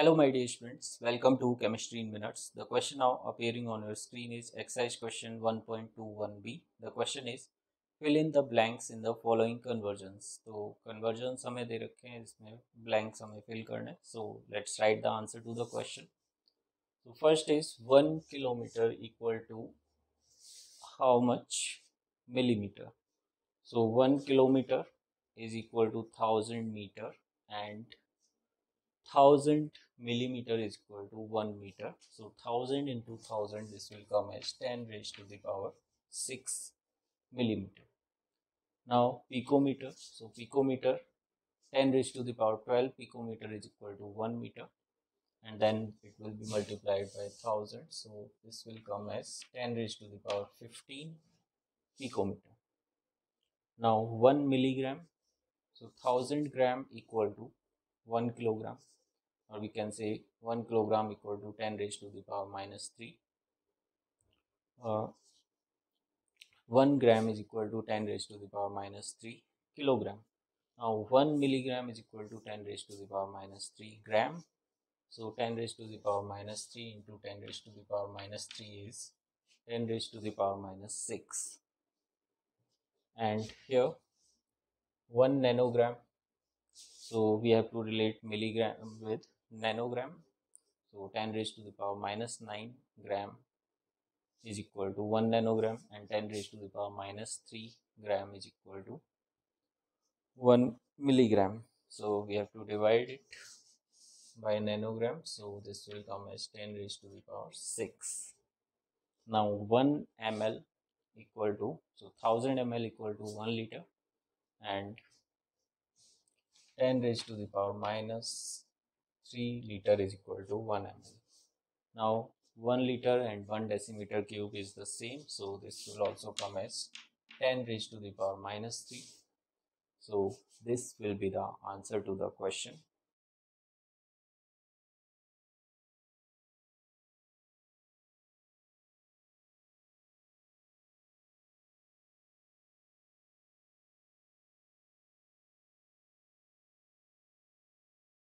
Hello my dear students, welcome to Chemistry in Minutes. The question now appearing on your screen is exercise question 1.21b. The question is fill in the blanks in the following conversions. तो conversions हमें दे रखे हैं इसमें blanks हमें fill करने So let's write the answer to the question. So first is 1 kilometer equal to how much millimeter? So 1 kilometer is equal to 1000 meter and 1000 millimeter is equal to 1 meter. So 1000 into 1000 this will come as 10 raised to the power 6 millimeter. Now picometer. So picometer 10 raised to the power 12 picometer is equal to 1 meter and then it will be multiplied by 1000. So this will come as 10 raised to the power 15 picometer. Now 1 milligram. So 1000 gram equal to 1 kilogram or we can say 1 kilogram equal to 10 raised to the power minus 3 uh, 1 gram is equal to 10 raised to the power minus 3 kilogram. Now 1 milligram is equal to 10 raised to the power minus 3 gram. So 10 raised to the power minus 3 into 10 raised to the power minus 3 is 10 raised to the power minus 6 and here 1 nanogram so we have to relate milligram with nanogram. So 10 raised to the power minus 9 gram is equal to 1 nanogram and 10 raised to the power minus 3 gram is equal to 1 milligram. So we have to divide it by nanogram. So this will come as 10 raised to the power 6. Now 1 ml equal to, so 1000 ml equal to 1 liter and 10 raised to the power minus 3 liter is equal to 1 ml. Now 1 liter and 1 decimeter cube is the same. So this will also come as 10 raised to the power minus 3. So this will be the answer to the question.